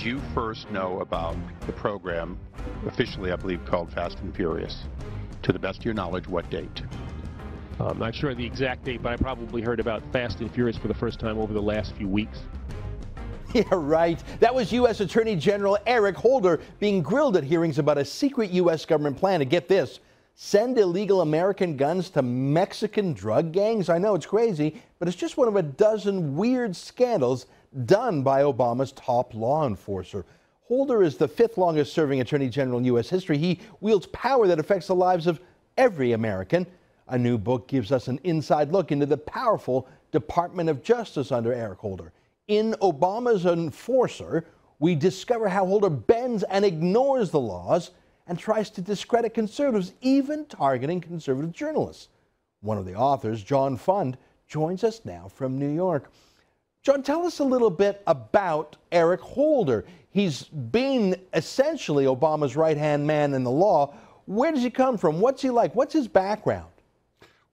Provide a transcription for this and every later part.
did you first know about the program, officially I believe called Fast and Furious? To the best of your knowledge, what date? I'm not sure the exact date, but I probably heard about Fast and Furious for the first time over the last few weeks. Yeah, right. That was U.S. Attorney General Eric Holder being grilled at hearings about a secret U.S. government plan to get this send illegal American guns to Mexican drug gangs. I know it's crazy, but it's just one of a dozen weird scandals done by Obama's top law enforcer. Holder is the fifth longest serving attorney general in U.S. history. He wields power that affects the lives of every American. A new book gives us an inside look into the powerful Department of Justice under Eric Holder. In Obama's Enforcer, we discover how Holder bends and ignores the laws and tries to discredit conservatives, even targeting conservative journalists. One of the authors, John Fund, joins us now from New York. John, tell us a little bit about Eric Holder. He's been essentially Obama's right hand man in the law. Where does he come from? What's he like? What's his background?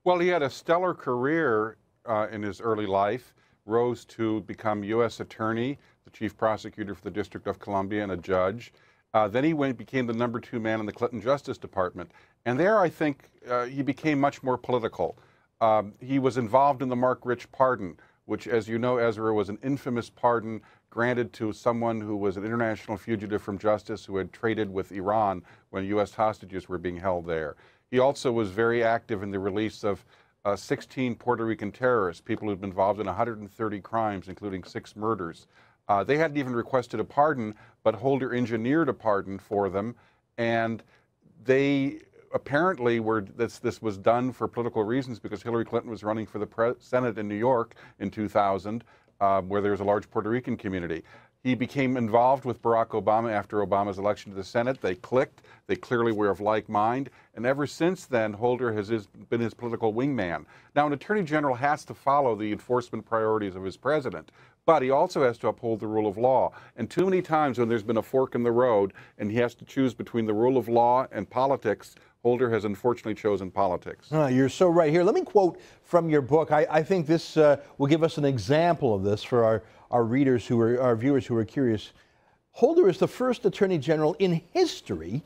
Well, he had a stellar career uh, in his early life, rose to become U.S. Attorney, the Chief Prosecutor for the District of Columbia, and a judge. Uh, then he went, became the number two man in the Clinton Justice Department. And there, I think, uh, he became much more political. Um, he was involved in the Marc Rich pardon, which, as you know, Ezra, was an infamous pardon granted to someone who was an international fugitive from justice who had traded with Iran when U.S. hostages were being held there. He also was very active in the release of uh, 16 Puerto Rican terrorists, people who'd been involved in 130 crimes, including six murders. Uh, they hadn't even requested a pardon, but Holder engineered a pardon for them, and they apparently were this this was done for political reasons because Hillary Clinton was running for the Senate in New York in 2000, uh, where there was a large Puerto Rican community. He became involved with Barack Obama after Obama's election to the Senate. They clicked. They clearly were of like mind. And ever since then, Holder has been his political wingman. Now, an attorney general has to follow the enforcement priorities of his president, but he also has to uphold the rule of law. And too many times when there's been a fork in the road and he has to choose between the rule of law and politics, Holder has unfortunately chosen politics. Uh, you're so right here. Let me quote from your book. I, I think this uh, will give us an example of this for our, our readers who are our viewers who are curious. Holder is the first attorney general in history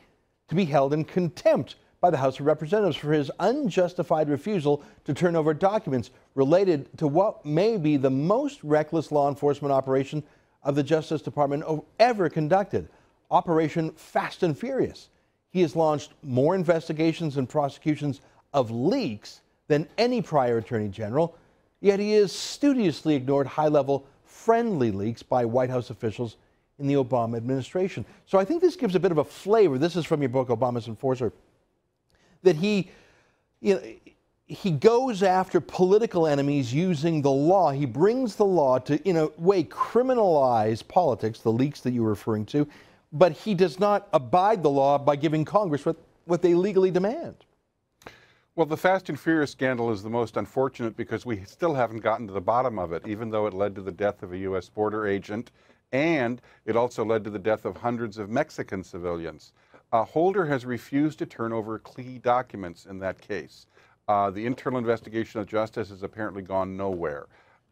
to be held in contempt by the House of Representatives for his unjustified refusal to turn over documents related to what may be the most reckless law enforcement operation of the Justice Department ever conducted Operation Fast and Furious. He has launched more investigations and prosecutions of leaks than any prior Attorney General, yet he has studiously ignored high level friendly leaks by White House officials in the Obama administration. So I think this gives a bit of a flavor. This is from your book, Obama's Enforcer, that he, you know, he goes after political enemies using the law. He brings the law to, in a way, criminalize politics, the leaks that you were referring to, but he does not abide the law by giving Congress what, what they legally demand. Well, the Fast and Furious scandal is the most unfortunate because we still haven't gotten to the bottom of it, even though it led to the death of a U.S. border agent and it also led to the death of hundreds of Mexican civilians. Uh, Holder has refused to turn over key documents in that case. Uh, the internal investigation of justice has apparently gone nowhere.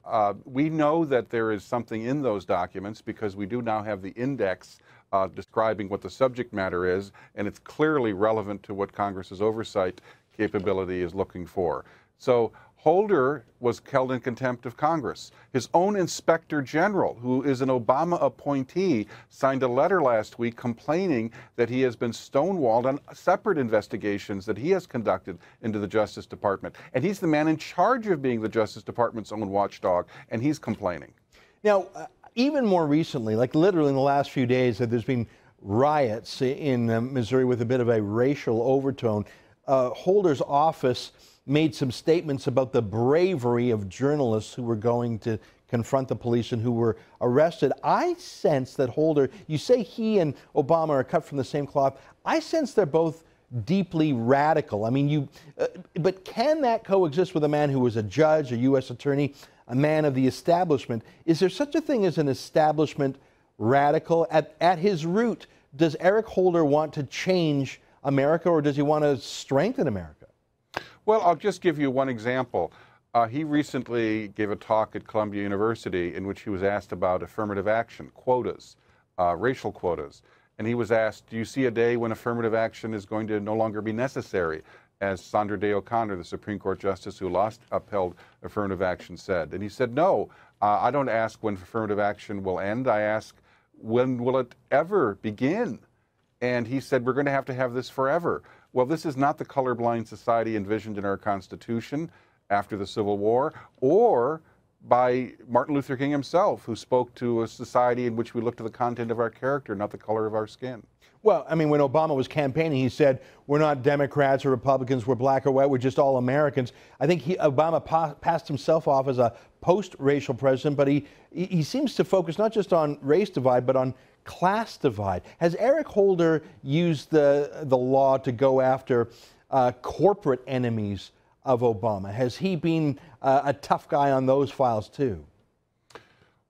Uh, we know that there is something in those documents because we do now have the index uh, describing what the subject matter is, and it's clearly relevant to what Congress's oversight capability is looking for. So Holder was held in contempt of Congress. His own inspector general, who is an Obama appointee, signed a letter last week complaining that he has been stonewalled on separate investigations that he has conducted into the Justice Department. And he's the man in charge of being the Justice Department's own watchdog, and he's complaining. Now, uh, even more recently, like literally in the last few days, that there's been riots in uh, Missouri with a bit of a racial overtone. Uh, Holder's office made some statements about the bravery of journalists who were going to confront the police and who were arrested. I sense that Holder, you say he and Obama are cut from the same cloth. I sense they're both deeply radical. I mean, you, uh, but can that coexist with a man who was a judge, a U.S. attorney, a man of the establishment? Is there such a thing as an establishment radical? At, at his root, does Eric Holder want to change America or does he want to strengthen America? Well, I'll just give you one example. Uh, he recently gave a talk at Columbia University in which he was asked about affirmative action, quotas. uh, racial quotas. And he was asked, Do you see a day when affirmative action is going to no longer be necessary? As Sandra Day O'Connor, the Supreme Court Justice who lost upheld affirmative action, said. And he said, No, uh, I don't ask when affirmative action will end. I ask, when will it ever begin? And he said, We're going to have to have this forever. Well, this is not the colorblind society envisioned in our Constitution after the Civil War, or by Martin Luther King himself, who spoke to a society in which we look to the content of our character, not the color of our skin. Well, I mean, when Obama was campaigning, he said, We're not Democrats or Republicans, we're black or white, we're just all Americans. I think he, Obama pa- passed himself off as a post racial president, but he, he seems to focus not just on race divide, but on class divide. Has Eric Holder used the, the law to go after uh, corporate enemies of Obama? Has he been uh, a tough guy on those files too?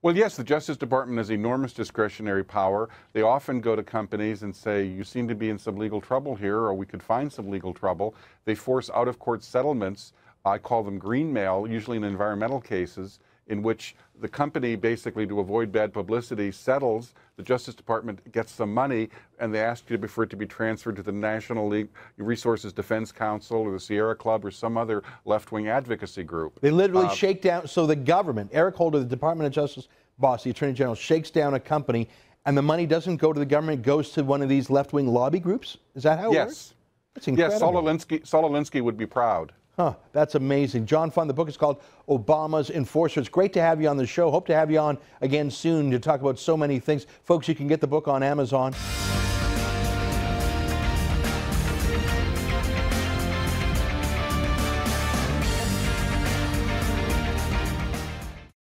Well, yes, the Justice Department has enormous discretionary power. They often go to companies and say, You seem to be in some legal trouble here, or we could find some legal trouble. They force out of court settlements. I call them green mail, usually in environmental cases, in which the company basically, to avoid bad publicity, settles. The Justice Department gets some money, and they ask you for it to be transferred to the National League Resources Defense Council or the Sierra Club or some other left-wing advocacy group. They literally uh, shake down. So the government, Eric Holder, the Department of Justice boss, the Attorney General, shakes down a company, and the money doesn't go to the government; it goes to one of these left-wing lobby groups. Is that how it yes. works? That's incredible. Yes, Saul Alinsky, Saul Alinsky would be proud. Huh, that's amazing. John Fund, the book is called Obama's Enforcer. It's great to have you on the show. Hope to have you on again soon to talk about so many things. Folks, you can get the book on Amazon.